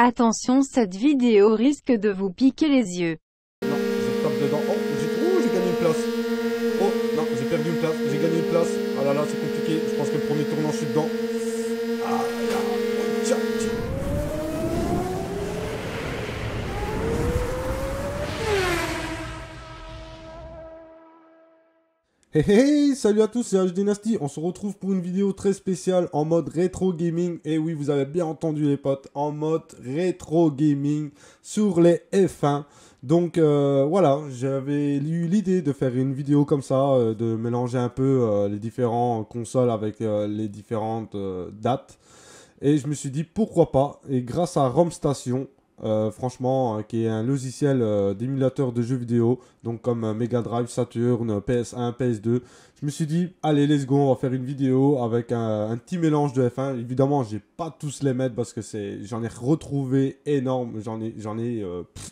Attention cette vidéo risque de vous piquer les yeux. Salut à tous, c'est H Dynasty. On se retrouve pour une vidéo très spéciale en mode rétro gaming. Et oui, vous avez bien entendu les potes, en mode rétro gaming sur les F1. Donc euh, voilà, j'avais eu l'idée de faire une vidéo comme ça, euh, de mélanger un peu euh, les différents consoles avec les différentes dates. Et je me suis dit pourquoi pas? Et grâce à Rome Station, franchement, qui est un logiciel d'émulateur de jeux vidéo, donc comme Mega Drive, Saturn, PS1, PS2. Je me suis dit, allez, let's go, on va faire une vidéo avec un, petit mélange de F1. Évidemment, j'ai pas tous les mettre parce que j'en ai retrouvé énorme. J'en ai,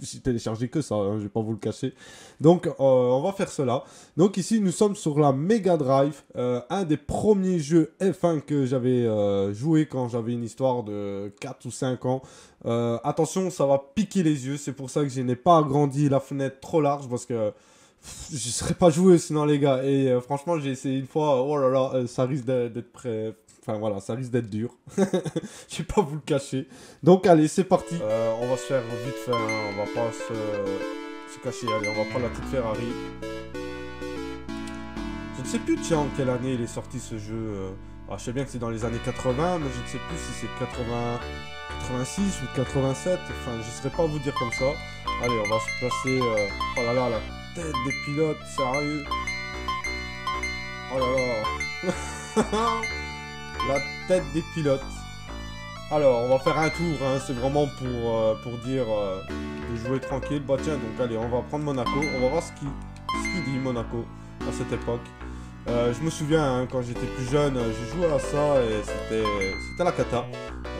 j'ai téléchargé que ça, hein, je vais pas vous le cacher. Donc, on va faire cela. Donc ici, nous sommes sur la Mega Drive, un des premiers jeux F1 que j'avais joué quand j'avais une histoire de 4 ou 5 ans. attention, ça va piquer les yeux. C'est pour ça que je n'ai pas agrandi la fenêtre trop large parce que je je serais pas joué sinon les gars. Et euh, franchement, j'ai essayé une fois. Oh là là, euh, ça risque d'être prêt. Enfin voilà, ça risque d'être dur. je vais pas vous le cacher. Donc allez, c'est parti. Euh, on va se faire vite fait. Hein. On va pas se, cacher. Allez, on va prendre la petite Ferrari. Je ne sais plus, tiens, en quelle année il est sorti ce jeu. Ah, je sais bien que c'est dans les années 80, mais je ne sais plus si c'est 80. 86 ou 87, enfin je serais pas à vous dire comme ça. Allez, on va se placer... Euh, oh là là, la tête des pilotes, sérieux. Oh là là. la tête des pilotes. Alors, on va faire un tour, hein. c'est vraiment pour, euh, pour dire euh, de jouer tranquille. Bah tiens, donc allez, on va prendre Monaco, on va voir ce qu'il ce dit Monaco à cette époque. je me souviens, hein, quand j'étais plus jeune, j'ai joué à ça et c'était la cata.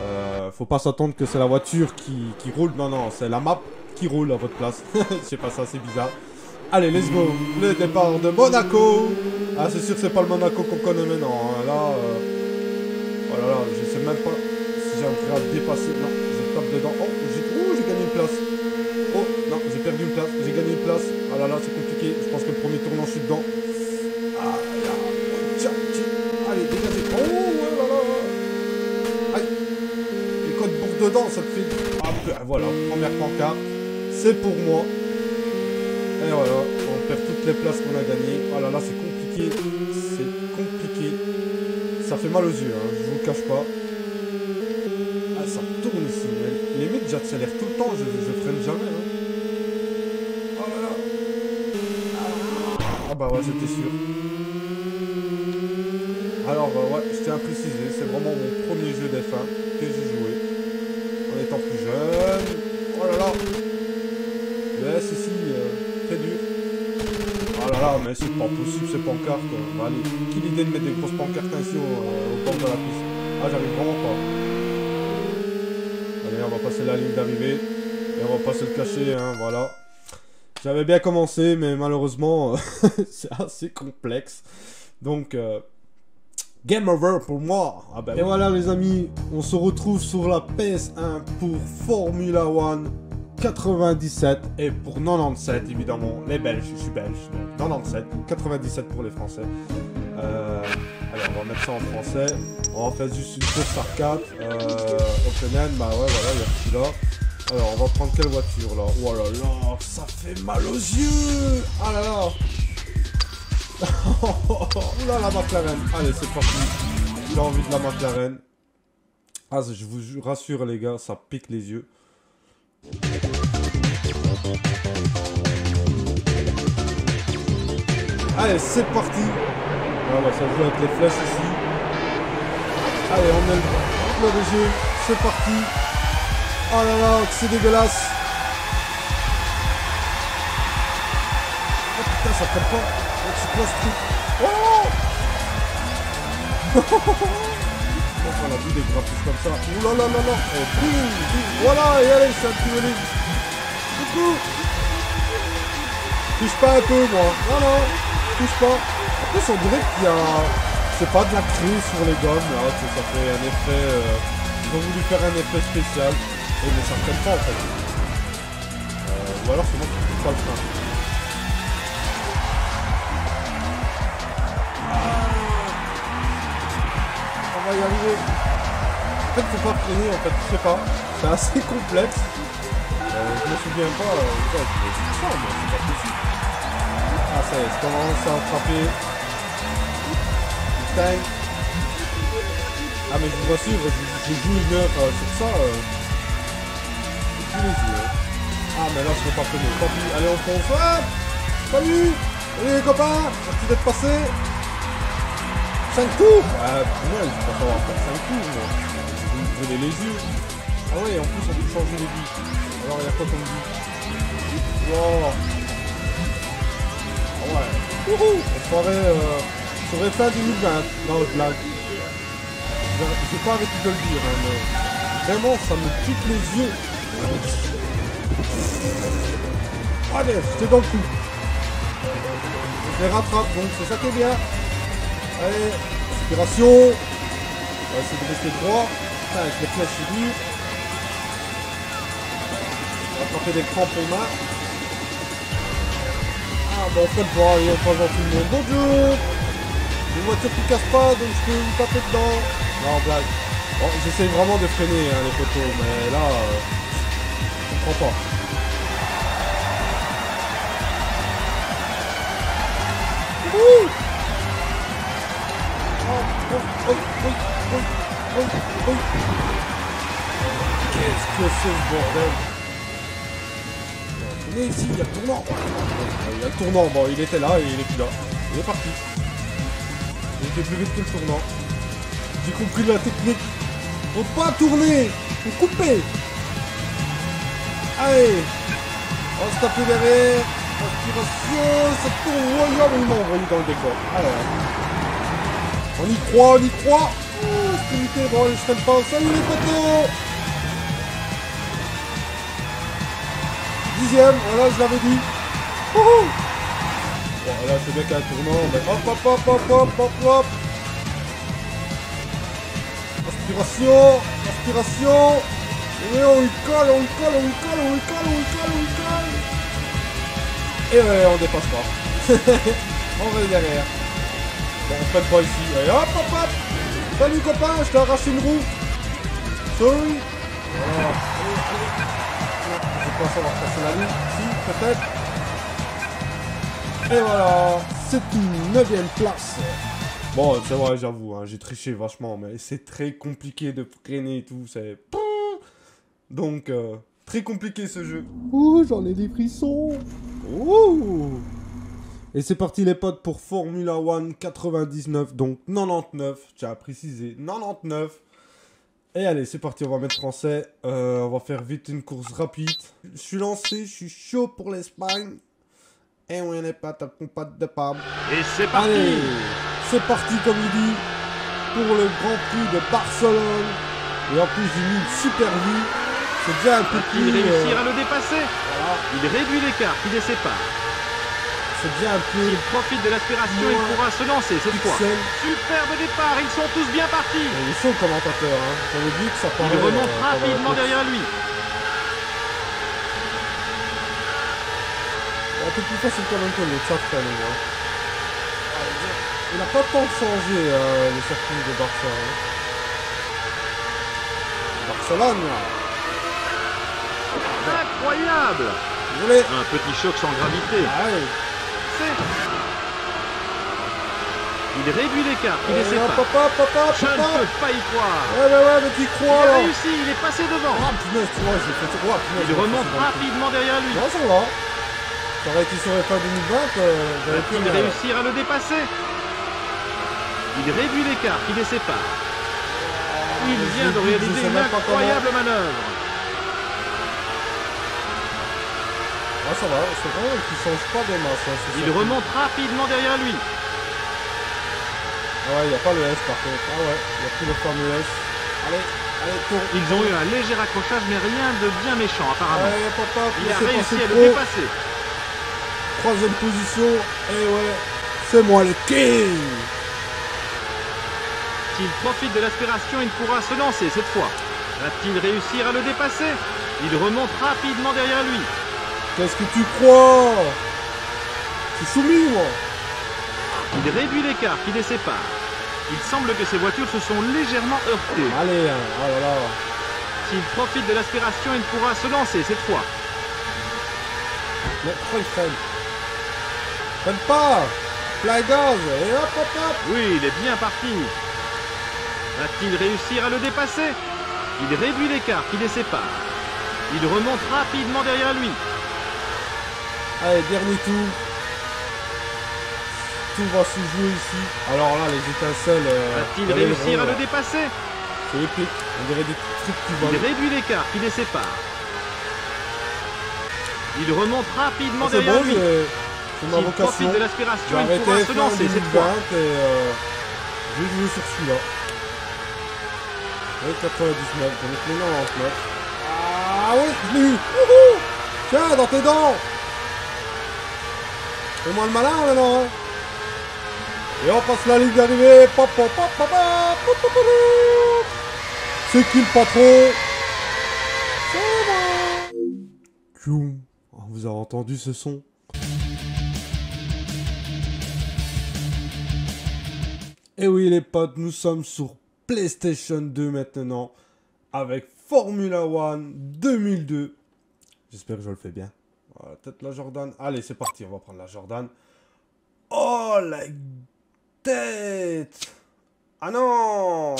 Euh, faut pas s'attendre que c'est la voiture qui, qui, roule. Non, non, c'est la map qui roule à votre place. Je sais pas, ça c'est bizarre. Allez, let's go. Le départ de Monaco. Ah, c'est sûr c'est pas le Monaco qu'on connaît maintenant. Hein. Là, euh... oh là là, je sais même pas si j'arriverai à dépasser. Non, je tape dedans. Oh, j'ai gagné une place. Oh, non, j'ai perdu une place. J'ai gagné une place. Ah là là, c'est compliqué. Je pense que le premier tournant, je suis dedans. Ah là, tiens, tiens. Allez, dégagez. Oh dedans, ça te fait... Ah, voilà, première pancarte, c'est pour moi. Et voilà, on perd toutes les places qu'on a gagnées. Oh là là, c'est compliqué, c'est compliqué. Ça fait mal aux yeux, hein, je vous le cache pas. Ah, ça tourne ici, mais limite j'accélère tout le temps, je, freine jamais. Hein. Oh. Ah bah ouais, c'était sûr. Alors, bah ouais, je tiens à préciser, c'est vraiment mon premier jeu d'F1 que Oh là là, mais c'est pas possible ces pancartes. Bah, allez, qui l'idée de mettre des grosses pancartes ainsi au, euh, au bord de la piste? Ah, j'arrive vraiment pas. Allez, on va passer la ligne d'arrivée. Et on va pas se le cacher, hein, voilà. J'avais bien commencé, mais malheureusement, c'est assez complexe. Donc, euh, Game over pour moi. Ah ben Et voilà les amis, on se retrouve sur la PS1 pour Formula One 97 et pour 97 évidemment les Belges, je suis belge, donc 97, 97 pour les Français. Euh, allez, on va mettre ça en français. On va faire juste une course arcade. Euh, optionnelle, bah ouais, voilà, il y a celui-là. Alors, on va prendre quelle voiture là? Oh là là, ça fait mal aux yeux Ah là là Oula la McLaren Allez c'est parti J'ai envie de la McLaren Ah je vous rassure les gars Ça pique les yeux Allez c'est parti. Voilà ça joue avec les flèches ici. Allez on met le jeu C'est parti. Oh là là c'est dégueulasse. Oh putain ça fait pas. C'est quoi ce truc Oh On a vu des graphismes comme ça. Ouh là là là Et boum, boum Voilà, et allez, c'est un petit Touche pas un peu, moi. Non, non, touche pas. En plus, on dirait qu'il y a... C'est pas de la crise sur les gommes, là. Ça fait un effet... Euh... Ils ont voulu faire un effet spécial. Et mais ça ne freine pas en fait. Euh, ou alors c'est moi qui trouve pas le frein. On va y arriver. En fait, faut pas freiner, en fait, je sais pas. C'est assez complexe. Je me souviens pas. Euh, je ça, mais c'est pas possible. Ah, ça y est, je commence à frapper. Putain. Ah, mais je vous rassure, j'ai joué une heure euh, sur ça. Euh... Tous les hein. Ah, mais là, je peux pas freiner. Tant pis, allez, on fonce. Ah Salut Salut les copains Merci d'être passé 5 tours Ah, moi, je pense avoir faire 5 tours, moi. Vous me brûlez les yeux. Ah ouais, en plus, on peut changer les vies. Alors, il y a quoi comme vie Wow Ah ouais. Wouhou On ferait... Euh, j'aurais fait 2020. Non, je blague. Je vais pas arrêter de le dire, hein, mais... Vraiment, ça me pique les yeux. Allez, j'étais dans le coup. Je les rattrape, donc c'est ça qui est bien. Allez, inspiration. On va essayer de rester droit. Putain, dur. On va attraper des aux mains. Ah, bah en fait, bon, allez, on passe dans tout le monde. Bonjour Une voiture qui casse pas, donc je peux me taper dedans. Non, blague. Bon, j'essaye vraiment de freiner, hein, les photos, mais là, euh, je comprends pas. Oh. Qu'est-ce que c'est ce bordel? Venez ici, il y a le tournant Il y a le tournant, bon, il était là et il est plus là. Il est parti. Il était plus vite que le tournant. J'ai compris la technique. Faut pas tourner Faut couper Allez On se taper derrière. Inspiration, ça tourne. Oh, il m'a envoyé dans le décor. Alors. On y croit, on y croit. Oh, extrémité, bon, allez, je freine pas. Salut les potos Dixième, voilà, je l'avais dit. Wouhou Bon, là, qu'il y a un tournant, mais hop, hop, hop, hop, hop, hop, hop. Inspiration, inspiration. Et on y colle, on y colle, on y colle, on y colle, on y colle, on y colle. Et ouais, on dépasse pas. on va derrière. Bon, on freine pas ici. Allez, hop, hop, hop. Salut copain, je t'ai arraché une roue. Sorry. Voilà. Avoir passé la ligne. Si, peut-être. Et voilà, c'est une neuvième place. Bon, c'est vrai, j'avoue, hein, j'ai triché vachement, mais c'est très compliqué de freiner et tout, c'est... Donc, euh, très compliqué ce jeu. Ouh, j'en ai des frissons Ouh Et c'est parti les potes pour Formula One 99, donc 99, tiens à préciser, 99. Et allez, c'est parti, on va mettre français, euh, on va faire vite une course rapide. Je suis lancé, je suis chaud pour l'Espagne. Et on n'est pas ta compote de pomme. Et c'est parti Allez, c'est parti comme il dit pour le Grand Prix de Barcelone. Et en plus j'ai mis une super vue. C'est déjà un peu Il plus. réussir euh, à le dépasser voilà, Il réduit l'écart qui les sépare. C'est déjà un peu Il profite de l'aspiration, il pourra se lancer cette fois. Superbe départ, ils sont tous bien partis. Et Ils sont commentateurs, hein. J'avais dit que ça Il parlait. remonte euh, rapidement derrière lui. Un peu plus facile quand même que ça freine au moins. Il a pas tant changé euh, le circuit de Barça. hein. Barcelone. Incroyable. Un petit choc sans gravité. Allez. C'est... Il réduit l'écart qui les Euh, sépare. papa, papa, Je ne papa. peux pas y croire. Ouais, ouais, ouais, mais tu Il crois, a là. réussi, il est passé devant. Ah, punaise, tu vois, j'ai fait... Oh, punaise, Il remonte rapidement derrière lui. Non, ça va. Ça aurait été sur les fins 2020, euh, j'avais pu... Euh, réussir à le dépasser Il réduit l'écart qui les sépare. Il je vient de réaliser une pas incroyable manœuvre. Ah, ça va, c'est vrai qu'il change pas des masses. Hein, ce Il remonte rapidement derrière lui. Ouais, il n'y a pas le S par contre. Ah ouais, il n'y a plus le fameux S. Allez, allez, tourne. Ils ont eu un léger accrochage, mais rien de bien méchant apparemment. Papa, Il a réussi à le dépasser. Troisième position. Et ouais, c'est moi le king. S'il profite de l'aspiration, il pourra se lancer cette fois. Va-t-il réussir à le dépasser? Il remonte rapidement derrière lui. Qu'est-ce que tu crois? Je suis soumis, moi Il réduit l'écart qui les sépare. Il semble que ces voitures se sont légèrement heurtées. Allez, hein. oh là là. S'il profite de l'aspiration, il pourra se lancer cette fois. Mais pourquoi il freine? Freine pas Fly gaz Et hop, hop, hop Oui, il est bien parti. Va-t-il réussir à le dépasser? Il réduit l'écart qui les sépare. Il remonte rapidement derrière lui. Allez, dernier tour. Tout va se jouer ici. Alors là, les étincelles... euh, Va-t-il réussir à le dépasser C'est épique. On dirait des trucs qui Il volent. réduit l'écart qui les sépare. Il remonte rapidement Ah, derrière bon, lui. c'est ma vocation. de l'aspiration, il pourra se lancer cette 2020 fois. et euh, je vais jouer sur celui-là. Oui, 99, j'en ai pris 99. Ah oui, je l'ai eu Tiens, dans tes dents Fais-moi le malin maintenant hein. Et on passe la ligne d'arrivée. C'est qui le patron? C'est moi. Oh, Vous avez entendu ce son? Et oui les potes, nous sommes sur PlayStation 2 maintenant avec Formula One 2002. J'espère que je le fais bien. Voilà, peut-être la Jordan. Allez, c'est parti, on va prendre la Jordan. Oh la tête Ah non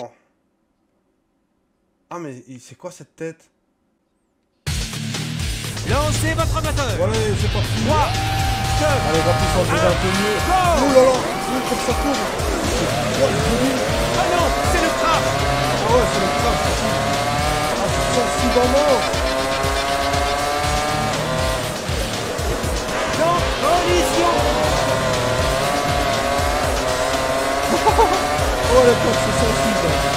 Ah mais c'est quoi cette tête? Lancez votre moteur Voilà, c'est parti. 3, 2, Allez, va plus en un peu mieux. Oh là là, comme ça tourne. Oh. Ah non, c'est le crash Ah ouais, c'est le ici. Ah, c'est sensiblement. Dans Oh, la course,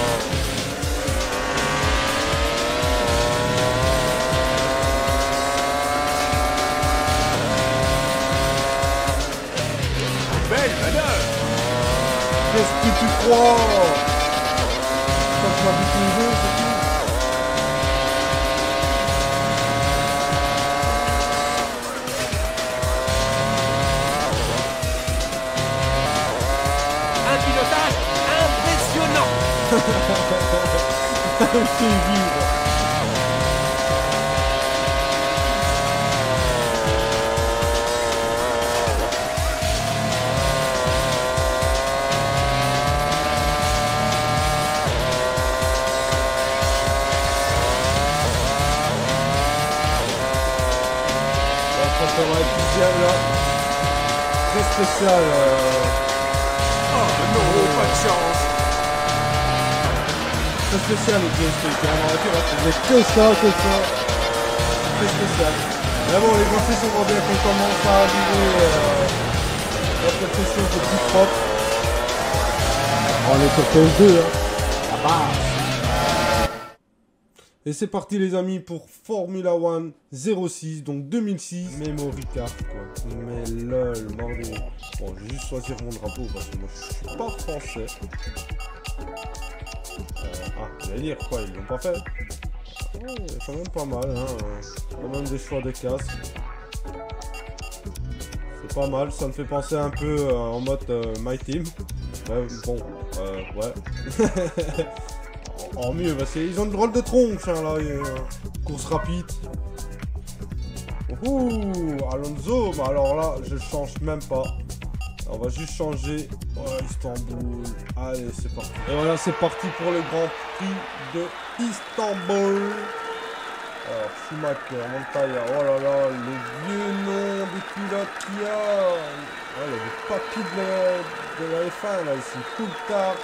Qu'est-ce que tu crois Quand tu m'as jeu, c'est tout. Un pilotage impressionnant C'est vivre. Spécial. euh, Oh non, pas de chance Très spécial le joystick. Hein. Dans la voiture, on faisait que ça, que ça. Très spécial. Mais bon, les on voit bien qu'on commence à arriver euh, à quelque chose de plus propre. On est sur PS2, hein. Et c'est parti les amis pour Formula One 06, donc 2006, Memory Card quoi. Mais lol, mordé. Bon, je vais juste choisir mon drapeau parce que moi je suis pas français. Euh, ah, j'allais dire quoi, ils l'ont pas fait? Ouais, quand même pas mal, hein. Quand même des choix de casque. C'est pas mal, ça me fait penser un peu euh, en mode euh, My Team. Ouais, bon, euh, ouais. en mieux, parce qu'ils ont une drôle de tronche, hein, là. euh, course rapide. Ouh, Alonso, mais alors là, je change même pas. On va juste changer. Ouais, Istanbul. Allez, c'est parti. Et voilà, c'est parti pour le Grand Prix de Istanbul. Alors, Schumacher, Montoya, oh là là, le vieux nom des pilotes qu'il y a. Ouais, il y a des papis de la, de la F1 là ici. Coulthard,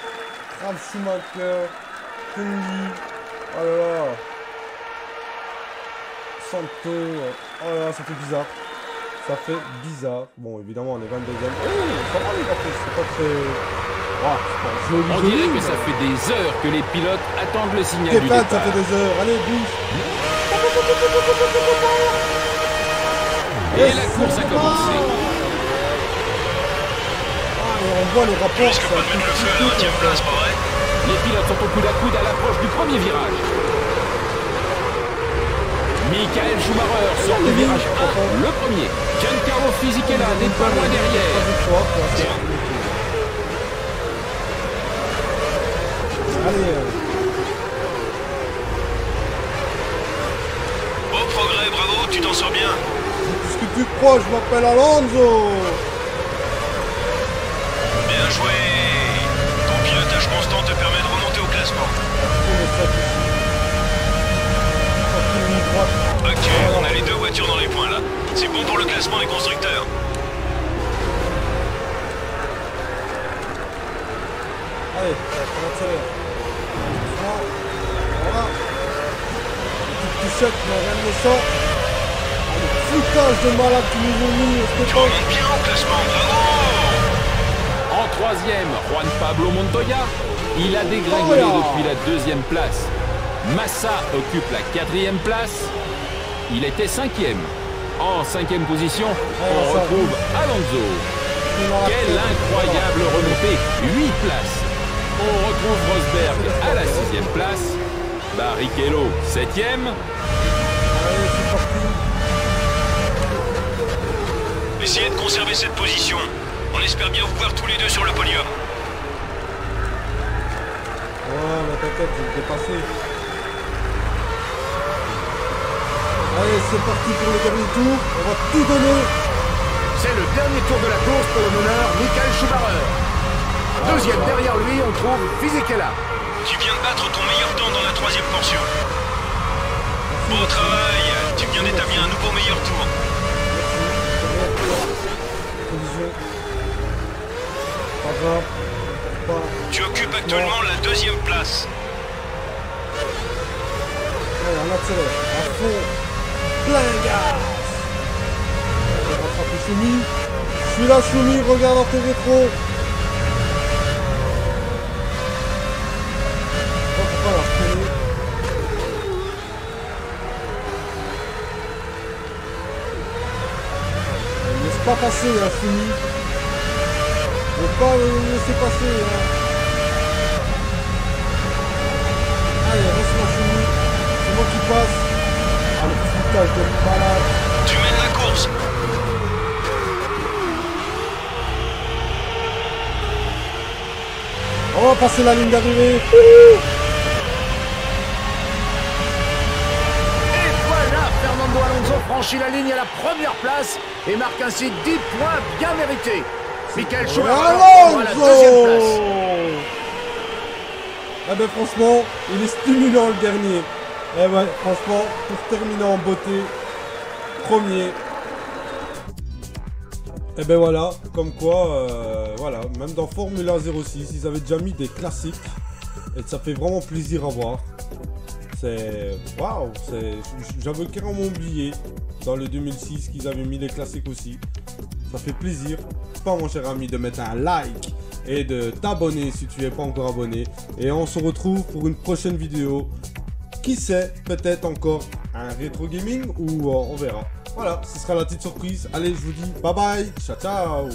Ralf Schumacher, Kunli, oh là là. Santo, oh là là, ça fait bizarre. Ça fait bizarre. Bon, évidemment, on est 22ème. Oh, ça va les gars, c'est pas très... C'est pas joli, On joli, dirait que mais- ça fait des heures que les pilotes attendent le signal du départ. ça fait des heures. Allez, bouge. Et la course a commencé. Ah, on voit les rapports. ça pas de mettre le feu à la 20 place, pas vrai Les pilotes sont au coude à coude à l'approche du premier virage. Michael Schumacher sort le virage 1, le premier. Giancarlo Fisichella n'est pas loin derrière. Allez, Beau progrès, bravo, tu t'en sors bien. qu'est-ce que tu crois Je m'appelle Alonso? Bien joué. Ok, on a les deux voitures dans les points là. C'est bon pour le classement des constructeurs. Allez, on accélère. Voilà. Petite touchette, mais rien de méchant. Le foutage de malade qu'ils nous ont mis. Tu remontes bien au classement, bravo En troisième, Juan Pablo Montoya. Il a dégringolé depuis la deuxième place. Massa occupe la quatrième place. Il était cinquième. En cinquième position, on retrouve Alonso. Quelle incroyable remontée 8 places On retrouve Rosberg à la sixième place. Barrichello, septième. Essayez de conserver cette position. On espère bien vous voir tous les deux sur le podium. Ouais, mais t'inquiète, je vais dépasser. Allez, c'est parti pour le dernier tour. On va tout donner. C'est le dernier tour de la course pour le meneur Michael Schumacher. Deuxième derrière lui, on trouve Fisichella. Tu viens de battre ton meilleur temps dans la troisième portion. Beau travail, tu viens d'établir un nouveau meilleur tour. Tu occupes actuellement la deuxième place. Allez, on accélère. À fond. Rattraper Choumi. Je suis là, Choumi. Regarde dans tes rétros. Pas passer, hein, Choumi. Ne pas le laisser passer, hein. Allez, reste là, Choumi. C'est moi qui passe. De malade. Tu mènes la course. On va passer la ligne d'arrivée. Et voilà, Fernando Alonso franchit la ligne à la première place et marque ainsi 10 points bien mérités. Michael Schumacher prend la deuxième place. Ah ben franchement, il est stimulant le dernier. Eh ouais, franchement, pour terminer en beauté, premier. Et ben voilà, comme quoi, euh, voilà, même dans Formula 06, ils avaient déjà mis des classiques. Et ça fait vraiment plaisir à voir. C'est. Waouh! J'avais carrément oublié dans le 2006 qu'ils avaient mis les classiques aussi. Ça fait plaisir. Pas mon cher ami de mettre un like et de t'abonner si tu n'es pas encore abonné. Et on se retrouve pour une prochaine vidéo. Qui sait, peut-être encore un rétro gaming ou euh, on verra. Voilà, ce sera la petite surprise. Allez, je vous dis bye bye, ciao ciao